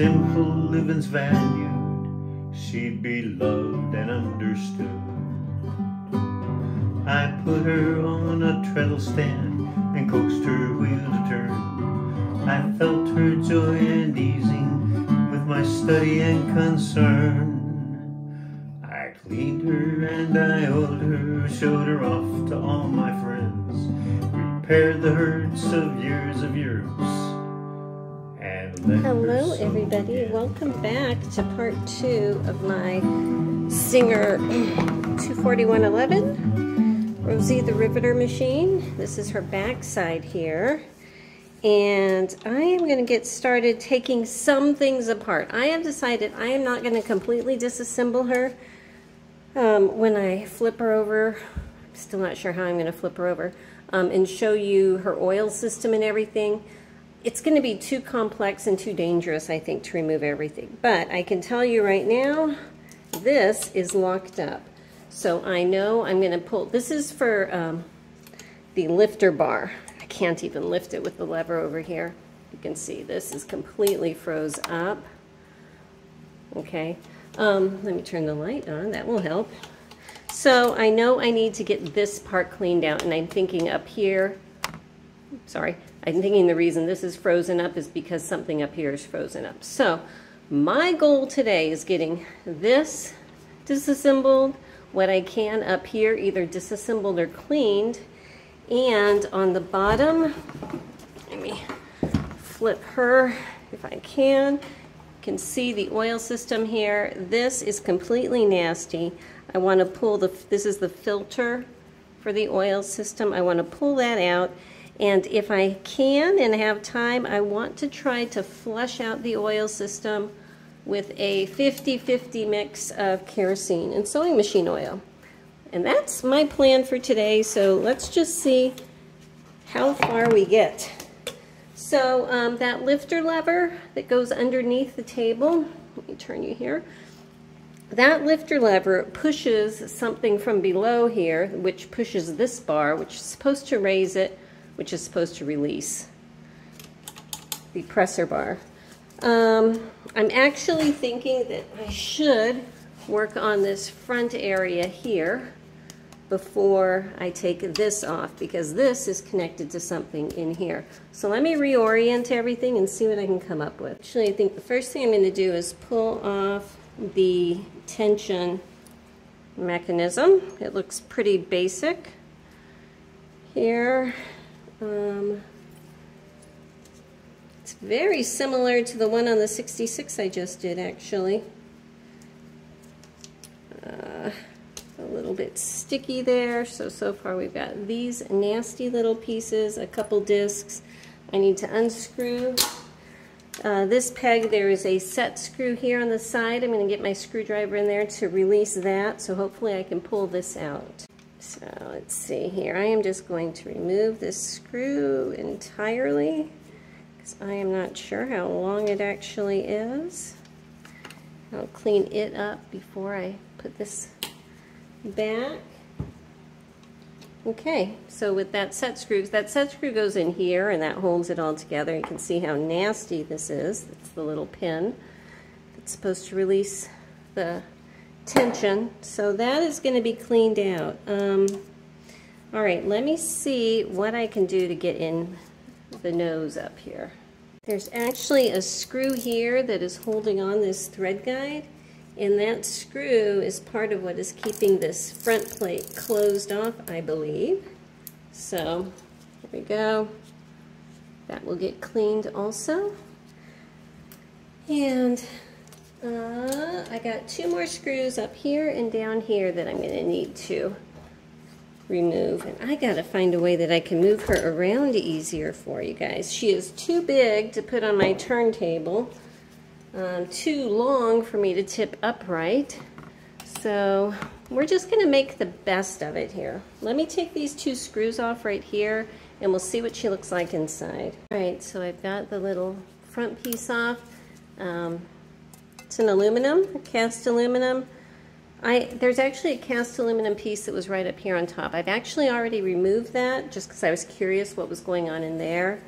simple living's valued. She'd be loved and understood. I put her on a treadle stand and coaxed her wheel to turn. I felt her joy and easing with my study and concern. I cleaned her and I oiled her, showed her off to all my friends, repaired the hurts of years of years. Hello everybody, welcome back to part two of my Singer 24111 Rosie the Riveter machine. This is her backside here. And I am going to get started taking some things apart. I have decided I am not going to completely disassemble her um, when I flip her over. I'm still not sure how I'm going to flip her over. Um, and show you her oil system and everything it's going to be too complex and too dangerous, I think, to remove everything. But I can tell you right now, this is locked up. So I know I'm going to pull, this is for um, the lifter bar. I can't even lift it with the lever over here. You can see this is completely froze up. Okay, um, let me turn the light on, that will help. So I know I need to get this part cleaned out and I'm thinking up here, sorry, I'm thinking the reason this is frozen up is because something up here is frozen up. So my goal today is getting this disassembled, what I can up here, either disassembled or cleaned. And on the bottom, let me flip her if I can. You can see the oil system here. This is completely nasty. I want to pull the, this is the filter for the oil system. I want to pull that out and if I can and have time, I want to try to flush out the oil system with a 50-50 mix of kerosene and sewing machine oil. And that's my plan for today, so let's just see how far we get. So um, that lifter lever that goes underneath the table, let me turn you here, that lifter lever pushes something from below here, which pushes this bar, which is supposed to raise it which is supposed to release the presser bar. Um, I'm actually thinking that I should work on this front area here before I take this off because this is connected to something in here. So let me reorient everything and see what I can come up with. Actually, I think the first thing I'm going to do is pull off the tension mechanism. It looks pretty basic here. Um, it's very similar to the one on the 66 I just did, actually. Uh, a little bit sticky there. So, so far we've got these nasty little pieces, a couple discs. I need to unscrew uh, this peg. There is a set screw here on the side. I'm going to get my screwdriver in there to release that. So hopefully I can pull this out. So let's see here. I am just going to remove this screw entirely because I am not sure how long it actually is. I'll clean it up before I put this back. Okay, so with that set screw, that set screw goes in here and that holds it all together. You can see how nasty this is. It's the little pin that's supposed to release the tension. So that is going to be cleaned out. Um, all right, let me see what I can do to get in the nose up here. There's actually a screw here that is holding on this thread guide, and that screw is part of what is keeping this front plate closed off, I believe. So, here we go. That will get cleaned also. And uh, I got two more screws up here and down here that I'm going to need to remove. And I got to find a way that I can move her around easier for you guys. She is too big to put on my turntable, um, too long for me to tip upright. So we're just going to make the best of it here. Let me take these two screws off right here and we'll see what she looks like inside. All right, so I've got the little front piece off. Um, it's an aluminum, cast aluminum I, there's actually a cast aluminum piece that was right up here on top. I've actually already removed that just because I was curious what was going on in there.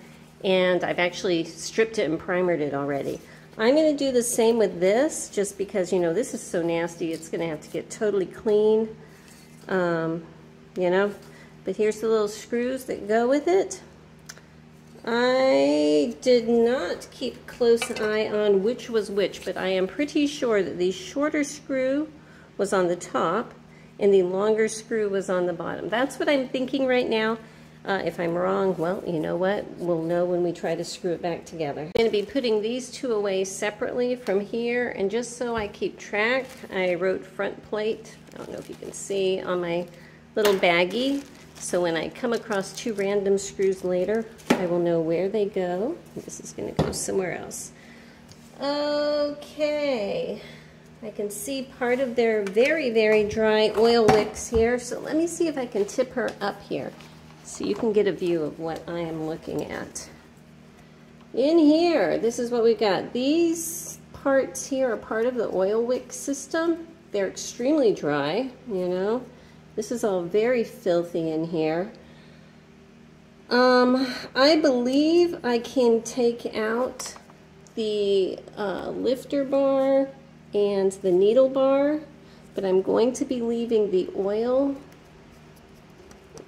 And I've actually stripped it and primered it already. I'm going to do the same with this just because, you know, this is so nasty. It's going to have to get totally clean, um, you know. But here's the little screws that go with it. I did not keep close eye on which was which, but I am pretty sure that the shorter screw was on the top and the longer screw was on the bottom. That's what I'm thinking right now. Uh, if I'm wrong, well, you know what? We'll know when we try to screw it back together. I'm going to be putting these two away separately from here, and just so I keep track, I wrote front plate, I don't know if you can see, on my little baggie. So when I come across two random screws later, I will know where they go. This is going to go somewhere else. Okay. I can see part of their very, very dry oil wicks here. So let me see if I can tip her up here so you can get a view of what I am looking at. In here, this is what we got. These parts here are part of the oil wick system. They're extremely dry, you know. This is all very filthy in here. Um, I believe I can take out the uh, lifter bar and the needle bar, but I'm going to be leaving the oil,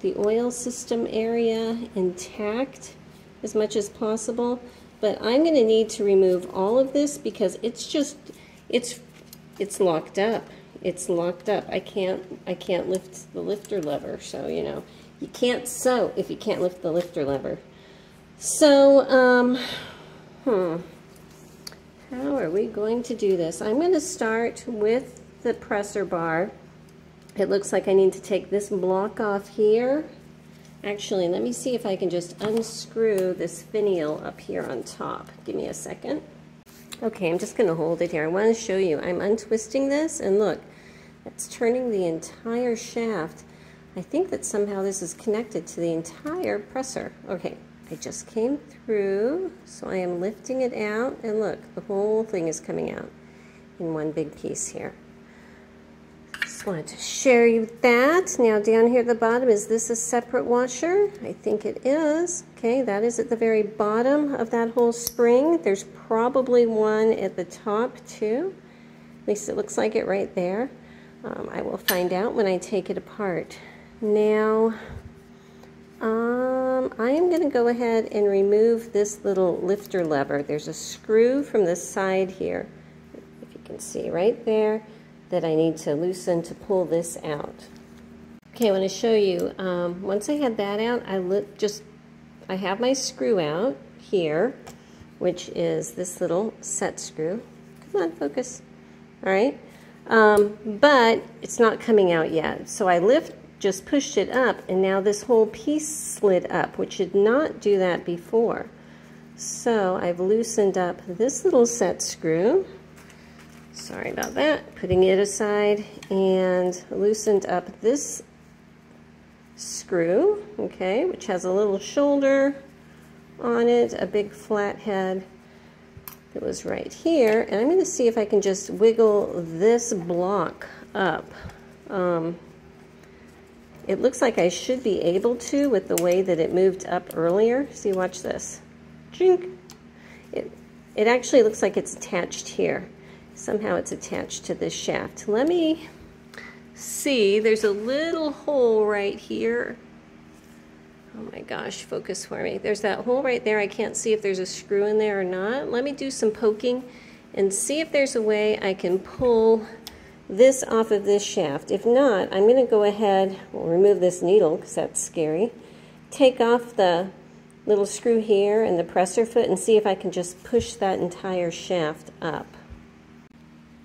the oil system area intact as much as possible. But I'm going to need to remove all of this because it's just, it's, it's locked up. It's locked up. I can't, I can't lift the lifter lever. So, you know, you can't sew if you can't lift the lifter lever. So, um, hmm. How are we going to do this? I'm going to start with the presser bar. It looks like I need to take this block off here. Actually, let me see if I can just unscrew this finial up here on top. Give me a second. Okay, I'm just going to hold it here. I want to show you. I'm untwisting this, and look, it's turning the entire shaft. I think that somehow this is connected to the entire presser. Okay, I just came through, so I am lifting it out, and look, the whole thing is coming out in one big piece here. Just wanted to share you that. Now down here at the bottom, is this a separate washer? I think it is. Okay, that is at the very bottom of that whole spring. There's probably one at the top too. At least it looks like it right there. Um, I will find out when I take it apart. Now, um, I am going to go ahead and remove this little lifter lever. There's a screw from the side here, if you can see right there, that I need to loosen to pull this out. Okay, I want to show you, um, once I had that out, I just, I have my screw out here, which is this little set screw. Come on, focus. All right. Um, but it's not coming out yet. So I lift just pushed it up and now this whole piece slid up, which did not do that before. So I've loosened up this little set screw. Sorry about that. Putting it aside and loosened up this screw, okay, which has a little shoulder on it, a big flat head that was right here. And I'm going to see if I can just wiggle this block up. Um, it looks like I should be able to with the way that it moved up earlier. See, watch this. It, it actually looks like it's attached here. Somehow it's attached to this shaft. Let me see. There's a little hole right here. Oh my gosh, focus for me. There's that hole right there. I can't see if there's a screw in there or not. Let me do some poking and see if there's a way I can pull this off of this shaft. If not, I'm going to go ahead, we'll remove this needle because that's scary, take off the little screw here and the presser foot and see if I can just push that entire shaft up.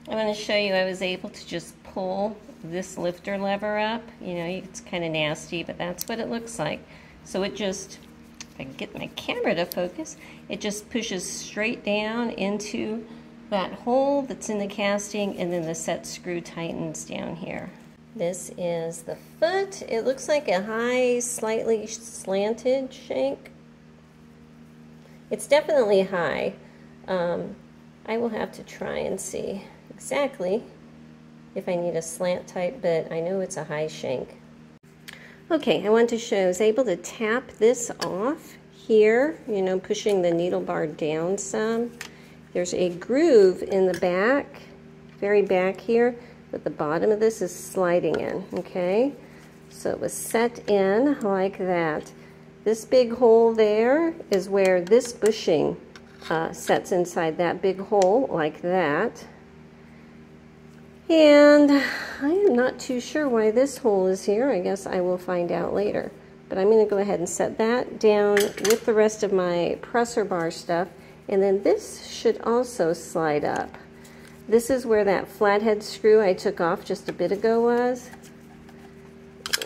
I'm going to show you I was able to just pull this lifter lever up. You know, it's kind of nasty, but that's what it looks like. So it just, if I can get my camera to focus, it just pushes straight down into that hole that's in the casting and then the set screw tightens down here. This is the foot. It looks like a high, slightly slanted shank. It's definitely high. Um, I will have to try and see exactly if I need a slant type, but I know it's a high shank. Okay, I want to show, I was able to tap this off here, you know, pushing the needle bar down some. There's a groove in the back, very back here, but the bottom of this is sliding in, okay? So it was set in like that. This big hole there is where this bushing uh, sets inside that big hole like that. And I am not too sure why this hole is here. I guess I will find out later. But I'm going to go ahead and set that down with the rest of my presser bar stuff. And then this should also slide up. This is where that flathead screw I took off just a bit ago was.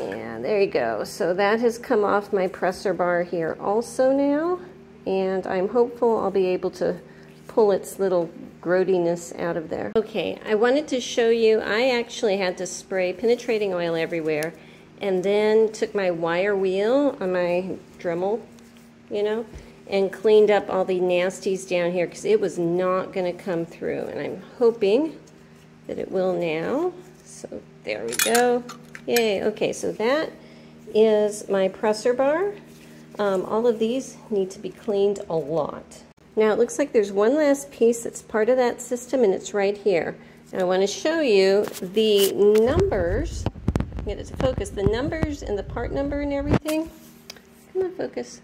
And there you go. So that has come off my presser bar here also now. And I'm hopeful I'll be able to pull its little growtiness out of there. Okay, I wanted to show you, I actually had to spray penetrating oil everywhere and then took my wire wheel on my Dremel, you know, and cleaned up all the nasties down here because it was not going to come through. And I'm hoping that it will now. So there we go. Yay, okay, so that is my presser bar. Um, all of these need to be cleaned a lot. Now it looks like there's one last piece that's part of that system and it's right here. And I want to show you the numbers, get it to focus, the numbers and the part number and everything. Come on, focus.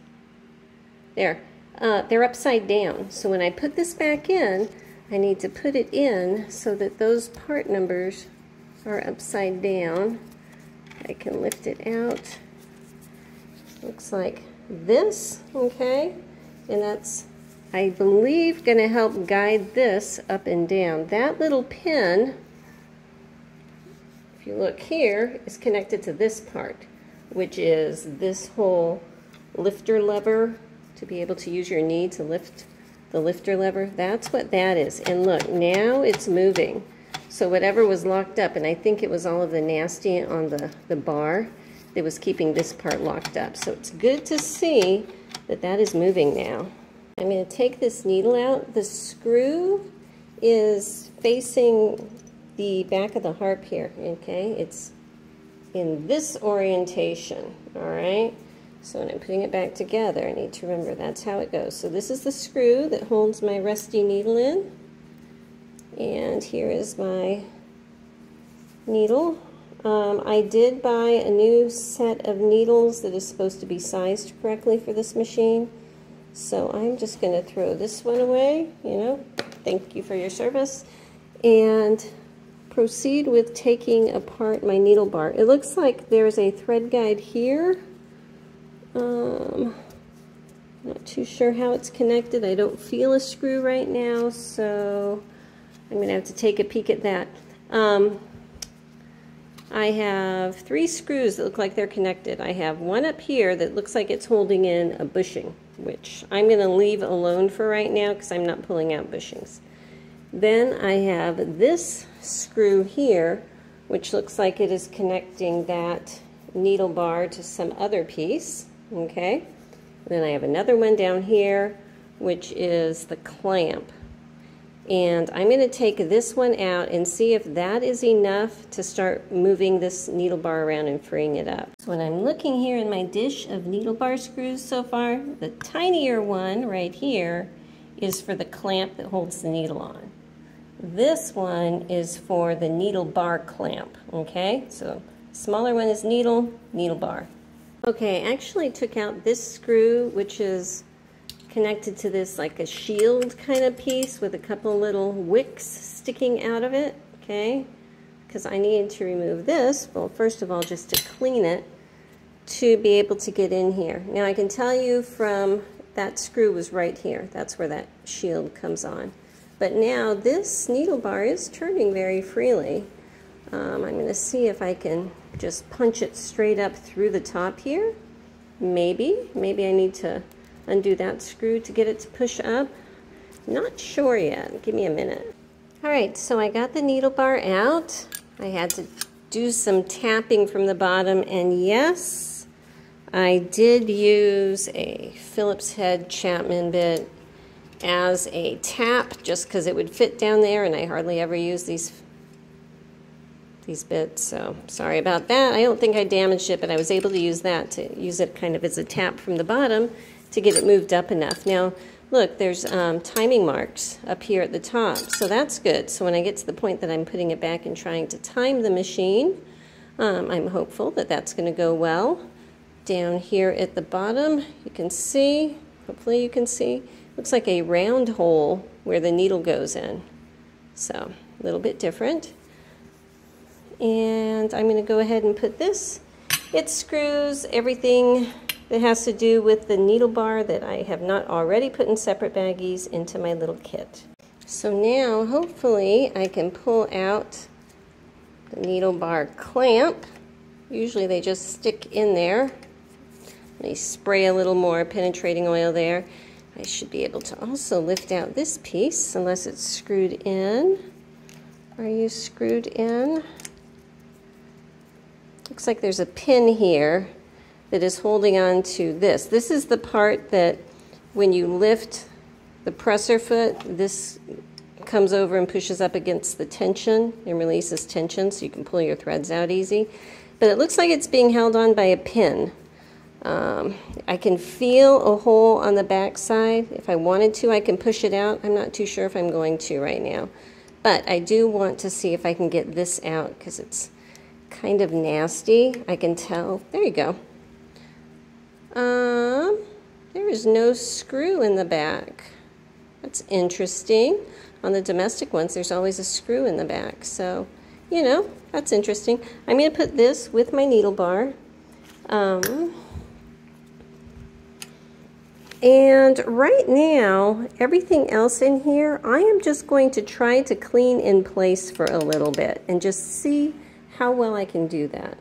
There. Uh, they're upside down. So when I put this back in, I need to put it in so that those part numbers are upside down. I can lift it out. Looks like this, okay? And that's, I believe, going to help guide this up and down. That little pin, if you look here, is connected to this part, which is this whole lifter lever to be able to use your knee to lift the lifter lever. That's what that is. And look, now it's moving. So whatever was locked up, and I think it was all of the nasty on the, the bar that was keeping this part locked up. So it's good to see that that is moving now. I'm going to take this needle out. The screw is facing the back of the harp here, okay? It's in this orientation, all right? So when I'm putting it back together, I need to remember that's how it goes. So this is the screw that holds my rusty needle in. And here is my needle. Um, I did buy a new set of needles that is supposed to be sized correctly for this machine. So I'm just going to throw this one away, you know, thank you for your service, and proceed with taking apart my needle bar. It looks like there's a thread guide here um, not too sure how it's connected. I don't feel a screw right now, so I'm going to have to take a peek at that. Um, I have three screws that look like they're connected. I have one up here that looks like it's holding in a bushing, which I'm going to leave alone for right now because I'm not pulling out bushings. Then I have this screw here, which looks like it is connecting that needle bar to some other piece okay? Then I have another one down here, which is the clamp. And I'm going to take this one out and see if that is enough to start moving this needle bar around and freeing it up. So when I'm looking here in my dish of needle bar screws so far, the tinier one right here is for the clamp that holds the needle on. This one is for the needle bar clamp, okay? So smaller one is needle, needle bar. Okay, I actually took out this screw, which is connected to this like a shield kind of piece with a couple little wicks sticking out of it, okay? Because I needed to remove this, well, first of all, just to clean it, to be able to get in here. Now, I can tell you from that screw was right here. That's where that shield comes on. But now this needle bar is turning very freely. Um, I'm going to see if I can just punch it straight up through the top here. Maybe. Maybe I need to undo that screw to get it to push up. Not sure yet. Give me a minute. All right, so I got the needle bar out. I had to do some tapping from the bottom, and yes, I did use a Phillips head Chapman bit as a tap just because it would fit down there, and I hardly ever use these these bits, so sorry about that. I don't think I damaged it, but I was able to use that to use it kind of as a tap from the bottom to get it moved up enough. Now, look, there's um, timing marks up here at the top, so that's good. So when I get to the point that I'm putting it back and trying to time the machine, um, I'm hopeful that that's going to go well. Down here at the bottom, you can see, hopefully you can see, looks like a round hole where the needle goes in. So a little bit different. And I'm going to go ahead and put this. It screws everything that has to do with the needle bar that I have not already put in separate baggies into my little kit. So now hopefully I can pull out the needle bar clamp. Usually they just stick in there. Let me spray a little more penetrating oil there. I should be able to also lift out this piece unless it's screwed in. Are you screwed in? Looks like there's a pin here that is holding on to this. This is the part that when you lift the presser foot, this comes over and pushes up against the tension and releases tension so you can pull your threads out easy. But it looks like it's being held on by a pin. Um, I can feel a hole on the back side. If I wanted to, I can push it out. I'm not too sure if I'm going to right now. But I do want to see if I can get this out because it's kind of nasty. I can tell. There you go. Um, there is no screw in the back. That's interesting. On the domestic ones, there's always a screw in the back. So, you know, that's interesting. I'm going to put this with my needle bar. Um, and right now, everything else in here, I am just going to try to clean in place for a little bit and just see how well I can do that.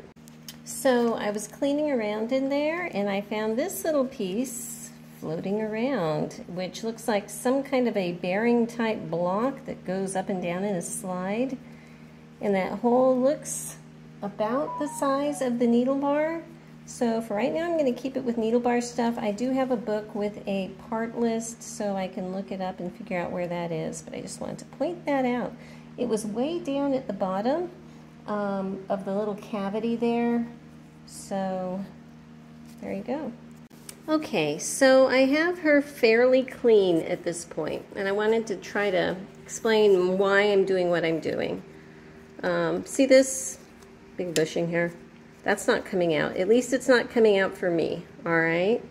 So I was cleaning around in there and I found this little piece floating around, which looks like some kind of a bearing type block that goes up and down in a slide. And that hole looks about the size of the needle bar. So for right now, I'm going to keep it with needle bar stuff. I do have a book with a part list, so I can look it up and figure out where that is, but I just wanted to point that out. It was way down at the bottom um, of the little cavity there, so there you go. Okay, so I have her fairly clean at this point, and I wanted to try to explain why I'm doing what I'm doing. Um, see this big bushing here? That's not coming out. At least it's not coming out for me, all right?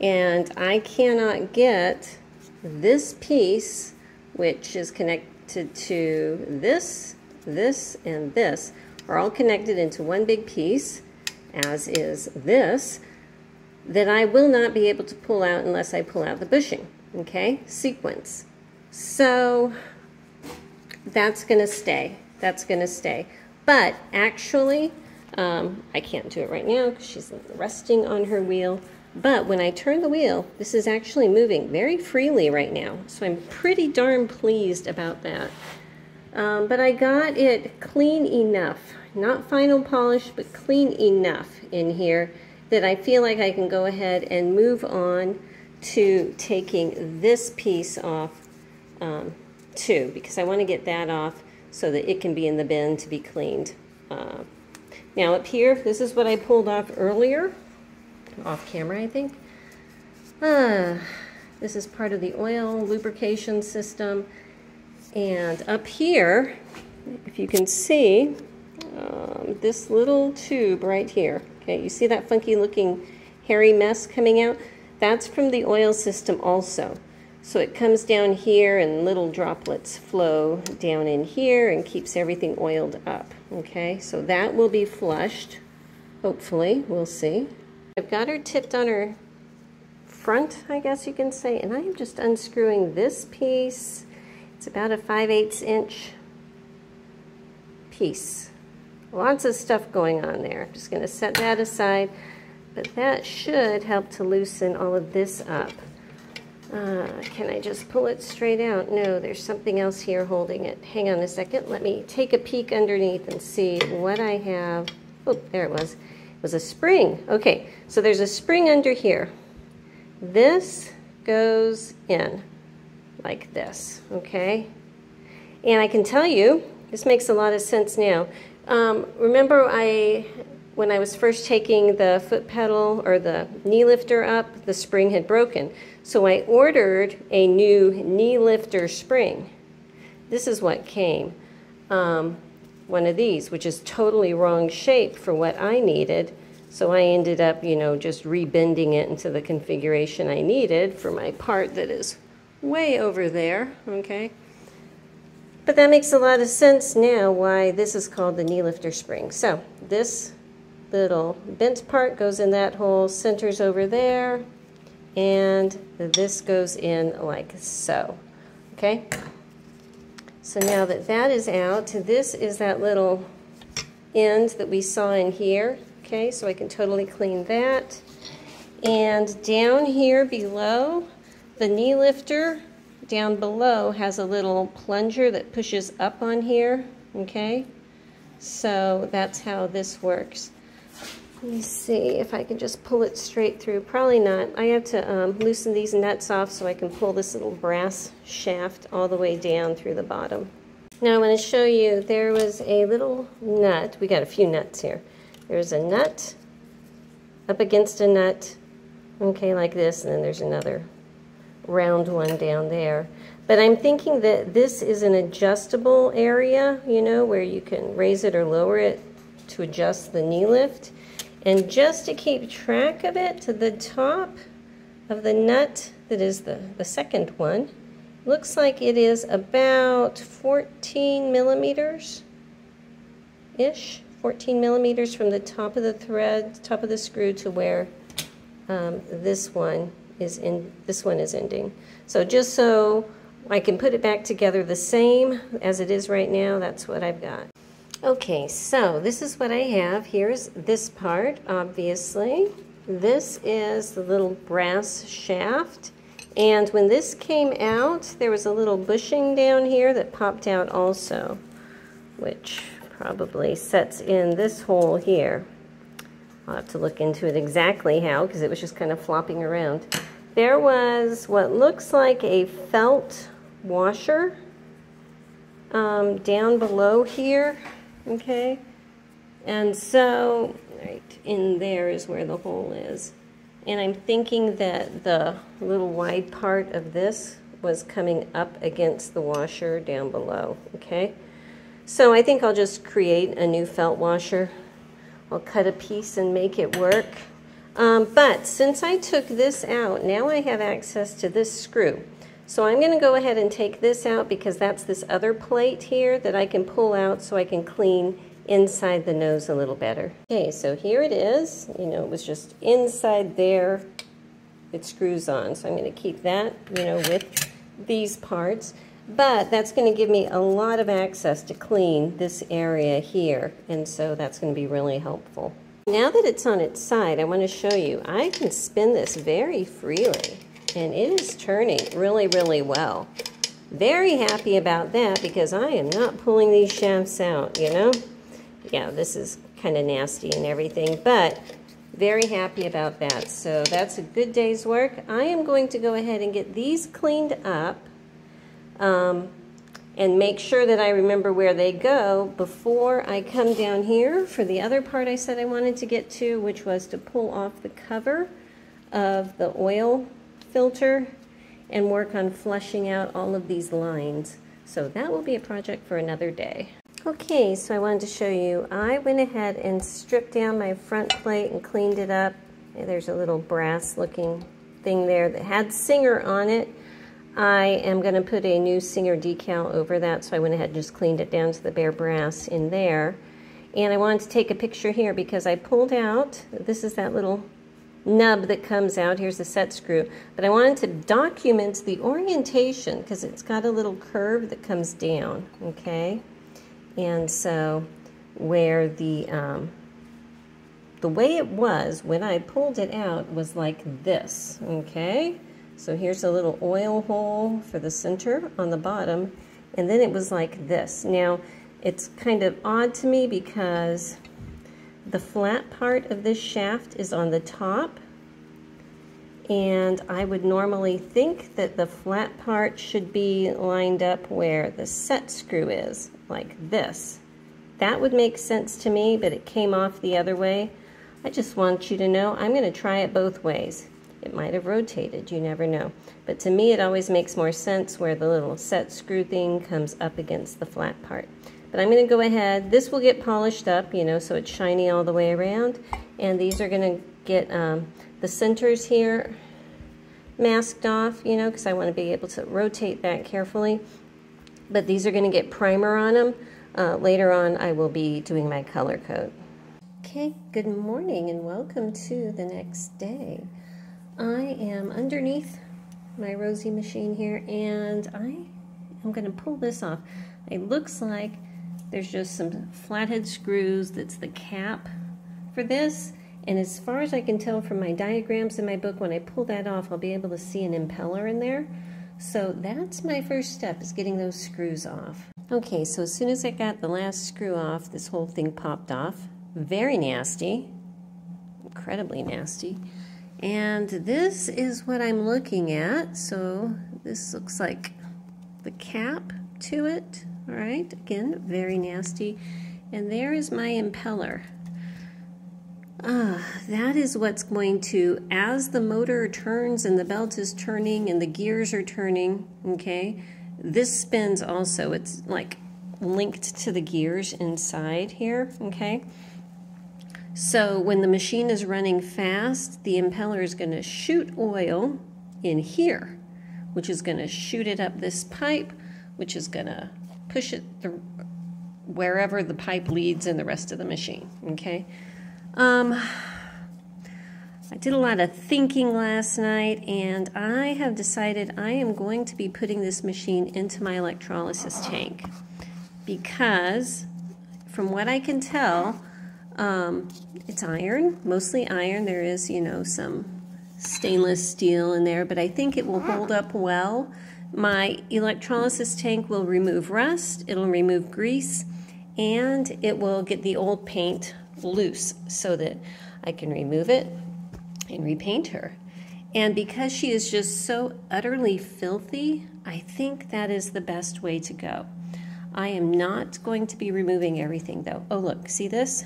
And I cannot get this piece, which is connected to this, this, and this, are all connected into one big piece, as is this, that I will not be able to pull out unless I pull out the bushing, okay? Sequence. So that's going to stay. That's going to stay. But actually, um, I can't do it right now because she's resting on her wheel. But when I turn the wheel, this is actually moving very freely right now. So I'm pretty darn pleased about that. Um, but I got it clean enough, not final polish, but clean enough in here that I feel like I can go ahead and move on to taking this piece off um, too, because I want to get that off so that it can be in the bin to be cleaned. Uh, now up here, this is what I pulled off earlier, off camera I think. Uh, this is part of the oil lubrication system. And up here, if you can see, um, this little tube right here, okay, you see that funky looking hairy mess coming out? That's from the oil system also. So it comes down here and little droplets flow down in here and keeps everything oiled up. Okay, so that will be flushed, hopefully, we'll see. I've got her tipped on her front, I guess you can say, and I am just unscrewing this piece. It's about a 5 8 inch piece. Lots of stuff going on there. I'm just going to set that aside, but that should help to loosen all of this up. Uh, can I just pull it straight out? No, there's something else here holding it. Hang on a second. Let me take a peek underneath and see what I have. Oh, there it was. It was a spring. Okay, so there's a spring under here. This goes in like this, okay? And I can tell you, this makes a lot of sense now. Um, remember I, when I was first taking the foot pedal or the knee lifter up, the spring had broken. So I ordered a new knee lifter spring. This is what came. Um, one of these, which is totally wrong shape for what I needed. So I ended up, you know, just rebending it into the configuration I needed for my part that is way over there, okay? But that makes a lot of sense now why this is called the knee lifter spring. So this little bent part goes in that hole, centers over there, and this goes in like so, okay? So now that that is out, this is that little end that we saw in here. Okay, so I can totally clean that. And down here below, the knee lifter down below has a little plunger that pushes up on here. Okay, so that's how this works. Let me see if I can just pull it straight through. Probably not. I have to um, loosen these nuts off so I can pull this little brass shaft all the way down through the bottom. Now I'm going to show you, there was a little nut. We got a few nuts here. There's a nut up against a nut, okay, like this, and then there's another round one down there. But I'm thinking that this is an adjustable area, you know, where you can raise it or lower it to adjust the knee lift. And just to keep track of it, to the top of the nut that is the, the second one, looks like it is about 14 millimeters ish 14 millimeters from the top of the thread top of the screw to where um, this one is in this one is ending so just so I can put it back together the same as it is right now that's what I've got Okay, so this is what I have. Here's this part, obviously. This is the little brass shaft. And when this came out, there was a little bushing down here that popped out also, which probably sets in this hole here. I'll have to look into it exactly how, because it was just kind of flopping around. There was what looks like a felt washer um, down below here okay? And so, right in there is where the hole is. And I'm thinking that the little wide part of this was coming up against the washer down below, okay? So I think I'll just create a new felt washer. I'll cut a piece and make it work. Um, but since I took this out, now I have access to this screw. So I'm going to go ahead and take this out because that's this other plate here that I can pull out so I can clean inside the nose a little better. Okay, so here it is. You know, it was just inside there. It screws on. So I'm going to keep that, you know, with these parts. But that's going to give me a lot of access to clean this area here. And so that's going to be really helpful. Now that it's on its side, I want to show you, I can spin this very freely and it is turning really, really well. Very happy about that because I am not pulling these shafts out, you know? Yeah, this is kind of nasty and everything, but very happy about that. So that's a good day's work. I am going to go ahead and get these cleaned up um, and make sure that I remember where they go before I come down here for the other part I said I wanted to get to, which was to pull off the cover of the oil filter and work on flushing out all of these lines. So that will be a project for another day. Okay, so I wanted to show you, I went ahead and stripped down my front plate and cleaned it up. There's a little brass looking thing there that had Singer on it. I am going to put a new Singer decal over that, so I went ahead and just cleaned it down to the bare brass in there. And I wanted to take a picture here because I pulled out, this is that little nub that comes out. Here's the set screw. But I wanted to document the orientation because it's got a little curve that comes down, okay? And so where the, um, the way it was when I pulled it out was like this, okay? So here's a little oil hole for the center on the bottom, and then it was like this. Now, it's kind of odd to me because the flat part of this shaft is on the top and I would normally think that the flat part should be lined up where the set screw is, like this. that would make sense to me, but it came off the other way. I just want you to know I'm going to try it both ways. It might have rotated, you never know. But to me, it always makes more sense where the little set screw thing comes up against the flat part. But I'm going to go ahead. This will get polished up, you know, so it's shiny all the way around. And these are going to get um, the centers here masked off, you know, because I want to be able to rotate that carefully. But these are going to get primer on them. Uh, later on, I will be doing my color code. Okay, good morning and welcome to the next day. I am underneath my Rosie machine here and I am going to pull this off. It looks like there's just some flathead screws that's the cap for this and as far as I can tell from my diagrams in my book, when I pull that off, I'll be able to see an impeller in there. So that's my first step, is getting those screws off. Okay, so as soon as I got the last screw off, this whole thing popped off. Very nasty, incredibly nasty. And this is what I'm looking at. So this looks like the cap to it. All right, again, very nasty. And there is my impeller. Ah, that is what's going to, as the motor turns and the belt is turning and the gears are turning, okay, this spins also. It's like linked to the gears inside here, okay? So when the machine is running fast, the impeller is going to shoot oil in here, which is going to shoot it up this pipe, which is going to push it wherever the pipe leads in the rest of the machine, okay? Um, I did a lot of thinking last night and I have decided I am going to be putting this machine into my electrolysis tank because from what I can tell, um, it's iron, mostly iron. There is, you know, some stainless steel in there, but I think it will hold up well. My electrolysis tank will remove rust, it'll remove grease, and it will get the old paint loose so that I can remove it and repaint her. And because she is just so utterly filthy, I think that is the best way to go. I am not going to be removing everything though. Oh look, see this?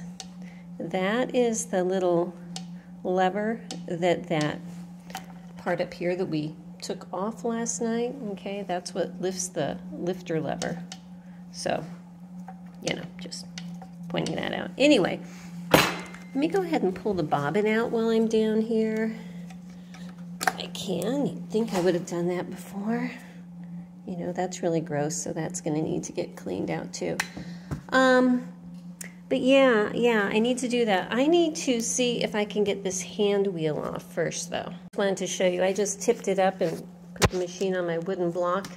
That is the little lever that that part up here that we took off last night, okay? That's what lifts the lifter lever. So, you know, just pointing that out. Anyway, let me go ahead and pull the bobbin out while I'm down here. I can. You'd think I would have done that before. You know, that's really gross, so that's going to need to get cleaned out too. Um, but yeah, yeah, I need to do that. I need to see if I can get this hand wheel off first, though. I wanted to show you. I just tipped it up and put the machine on my wooden block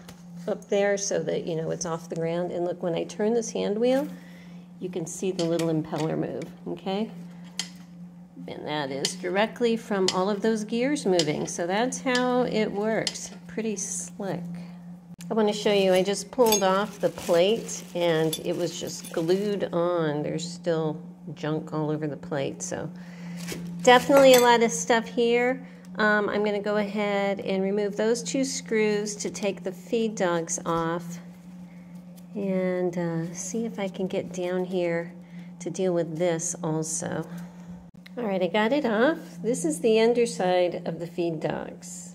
up there so that, you know, it's off the ground. And look, when I turn this hand wheel, you can see the little impeller move, okay? And that is directly from all of those gears moving. So that's how it works. Pretty slick. I want to show you, I just pulled off the plate and it was just glued on. There's still junk all over the plate. So definitely a lot of stuff here. Um, I'm going to go ahead and remove those two screws to take the feed dogs off and uh, see if I can get down here to deal with this also. All right, I got it off. This is the underside of the feed dogs.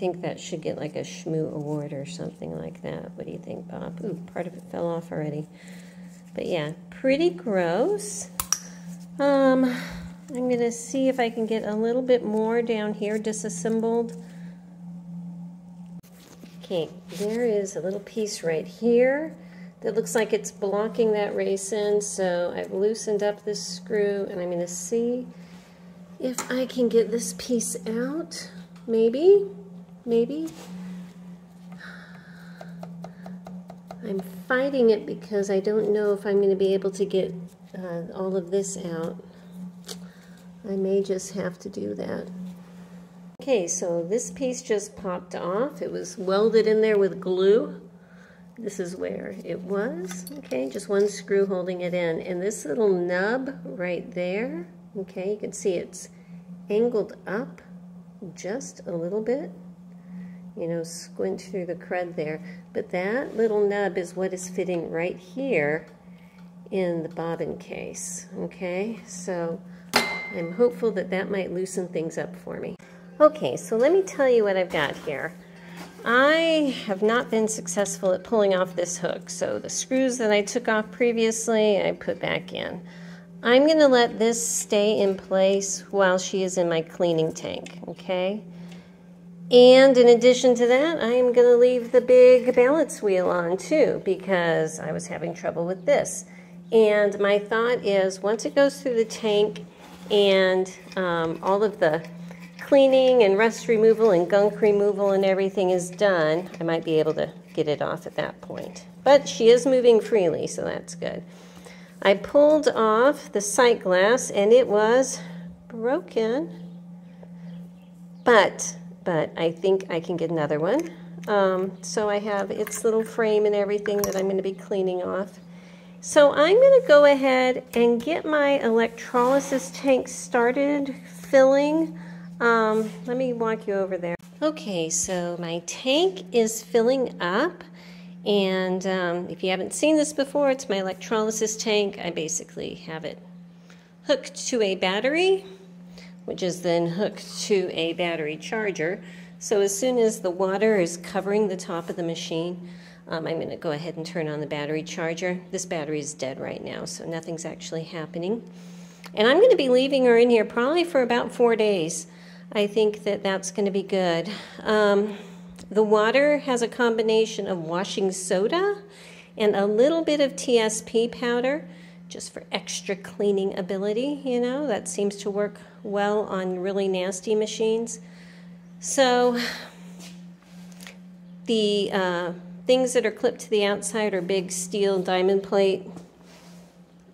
Think that should get like a Shmoo award or something like that. What do you think, Bob? Ooh, part of it fell off already. But yeah, pretty gross. Um, I'm going to see if I can get a little bit more down here disassembled. Okay, there is a little piece right here that looks like it's blocking that racing. So I've loosened up this screw and I'm going to see if I can get this piece out. Maybe, maybe. I'm fighting it because I don't know if I'm going to be able to get uh, all of this out. I may just have to do that. Okay, so this piece just popped off. It was welded in there with glue. This is where it was, okay, just one screw holding it in. And this little nub right there, okay, you can see it's angled up just a little bit. You know, squint through the crud there. But that little nub is what is fitting right here in the bobbin case, okay? So I'm hopeful that that might loosen things up for me. Okay, so let me tell you what I've got here. I have not been successful at pulling off this hook, so the screws that I took off previously, I put back in. I'm going to let this stay in place while she is in my cleaning tank, okay? And in addition to that, I am going to leave the big balance wheel on too because I was having trouble with this. And my thought is once it goes through the tank and um, all of the cleaning and rust removal and gunk removal and everything is done, I might be able to get it off at that point. But she is moving freely, so that's good. I pulled off the sight glass and it was broken. But but I think I can get another one. Um, so I have its little frame and everything that I'm going to be cleaning off. So I'm going to go ahead and get my electrolysis tank started filling. Um, let me walk you over there. Okay, so my tank is filling up. And um, if you haven't seen this before, it's my electrolysis tank. I basically have it hooked to a battery which is then hooked to a battery charger. So as soon as the water is covering the top of the machine, um, I'm going to go ahead and turn on the battery charger. This battery is dead right now, so nothing's actually happening. And I'm going to be leaving her in here probably for about four days. I think that that's going to be good. Um, the water has a combination of washing soda and a little bit of TSP powder just for extra cleaning ability, you know, that seems to work well on really nasty machines. So the uh, things that are clipped to the outside are big steel diamond plate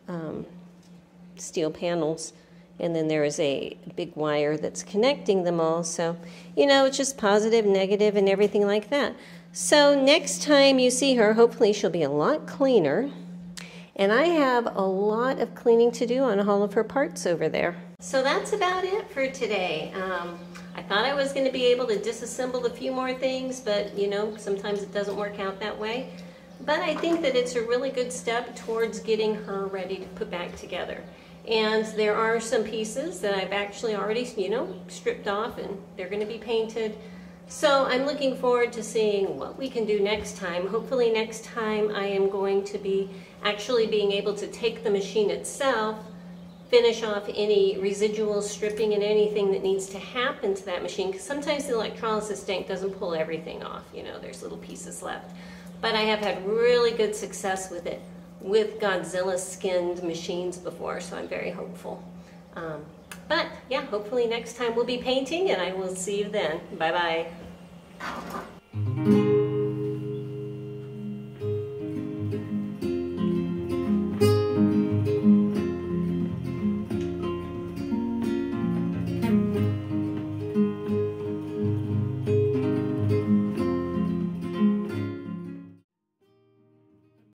um, steel panels and then there is a big wire that's connecting them all. So you know it's just positive negative and everything like that. So next time you see her hopefully she'll be a lot cleaner and I have a lot of cleaning to do on all of her parts over there. So that's about it for today. Um, I thought I was going to be able to disassemble a few more things, but you know, sometimes it doesn't work out that way. But I think that it's a really good step towards getting her ready to put back together. And there are some pieces that I've actually already, you know, stripped off and they're going to be painted. So I'm looking forward to seeing what we can do next time. Hopefully next time I am going to be actually being able to take the machine itself, finish off any residual stripping and anything that needs to happen to that machine because sometimes the electrolysis tank doesn't pull everything off, you know, there's little pieces left. But I have had really good success with it with Godzilla skinned machines before, so I'm very hopeful. Um, but yeah, hopefully next time we'll be painting and I will see you then. Bye-bye.